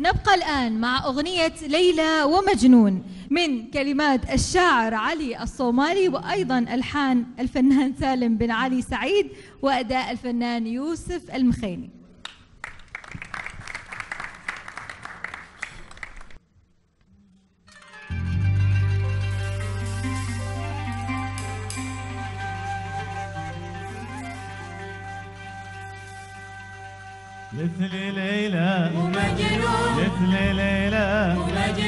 نبقى الآن مع أغنية ليلى ومجنون من كلمات الشاعر علي الصومالي وأيضا ألحان الفنان سالم بن علي سعيد وأداء الفنان يوسف المخيني. مثل ليلى. ومجنون. مثل ليلى. ومجنون.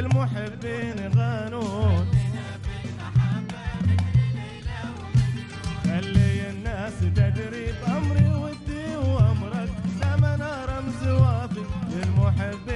للمحبين غنون خلي الناس تدري بأمري ودي وأمرك. زمن رمز وافي للمحبين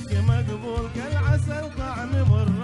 عليك مقبول كالعسل طعم مر.